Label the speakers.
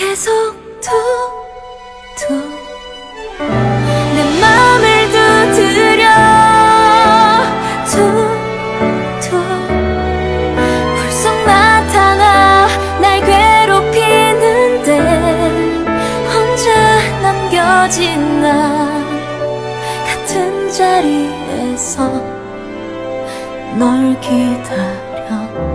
Speaker 1: 계속 툭툭 내 맘을 두드려 툭툭 불쑥 나타나 날 괴롭히는데 혼자 남겨진 나 같은 자리에서 널 기다려.